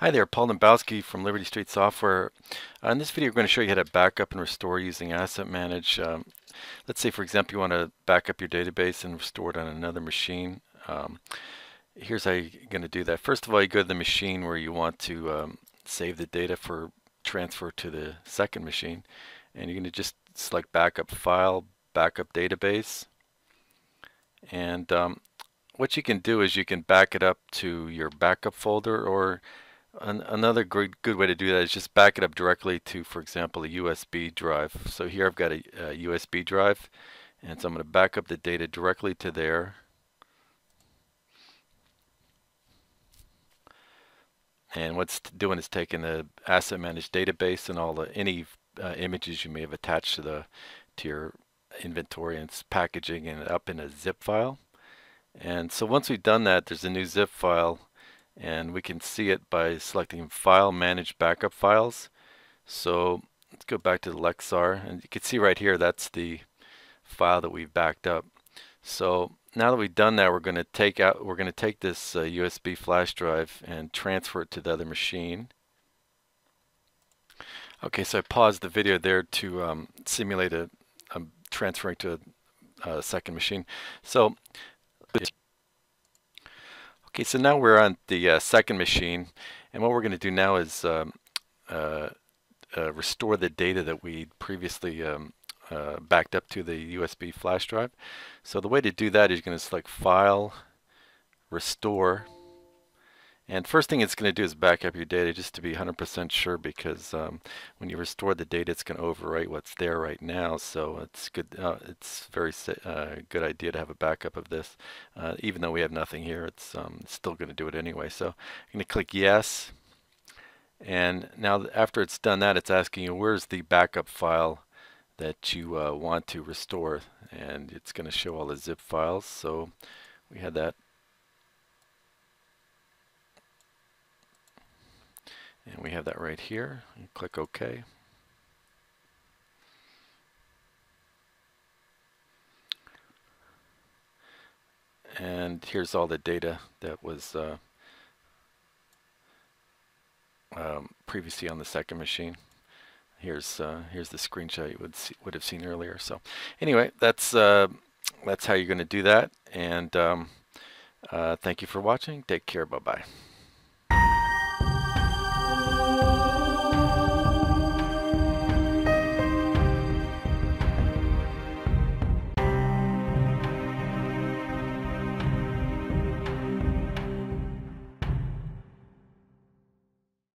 Hi there, Paul Dembowski from Liberty Street Software. Uh, in this video, we're going to show you how to backup and restore using AssetManage. Um, let's say, for example, you want to back up your database and restore it on another machine. Um, here's how you're going to do that. First of all, you go to the machine where you want to um, save the data for transfer to the second machine. And you're going to just select Backup File, Backup Database. And um, what you can do is you can back it up to your backup folder or an another good, good way to do that is just back it up directly to, for example, a USB drive. So here I've got a, a USB drive, and so I'm going to back up the data directly to there. And what's doing is taking the asset managed database and all the any uh, images you may have attached to the to your inventory and it's packaging it up in a zip file. And so once we've done that, there's a new zip file and we can see it by selecting File Manage Backup Files. So let's go back to the Lexar and you can see right here that's the file that we've backed up. So now that we've done that we're going to take out we're going to take this uh, USB flash drive and transfer it to the other machine. Okay, so I paused the video there to um, simulate a, a transferring to a, a second machine. So Okay, so now we're on the uh, second machine, and what we're going to do now is um, uh, uh, restore the data that we previously um, uh, backed up to the USB flash drive. So the way to do that is you're going to select File, Restore, and first thing it's going to do is back up your data just to be 100% sure because um, when you restore the data, it's going to overwrite what's there right now. So it's good. Uh, it's very uh, good idea to have a backup of this. Uh, even though we have nothing here, it's um, still going to do it anyway. So I'm going to click Yes. And now after it's done that, it's asking you where's the backup file that you uh, want to restore. And it's going to show all the zip files. So we had that And we have that right here. You click OK. And here's all the data that was uh, um, previously on the second machine. Here's uh, here's the screenshot you would see, would have seen earlier. So anyway, that's uh, that's how you're going to do that. And um, uh, thank you for watching. Take care. Bye bye.